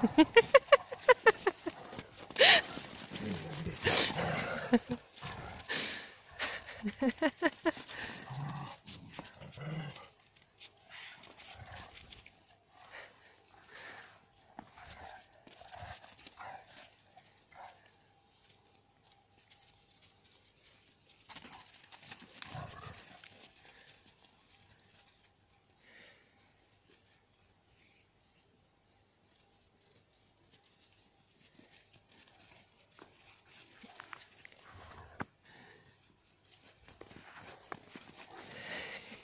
Ha ha ha ha.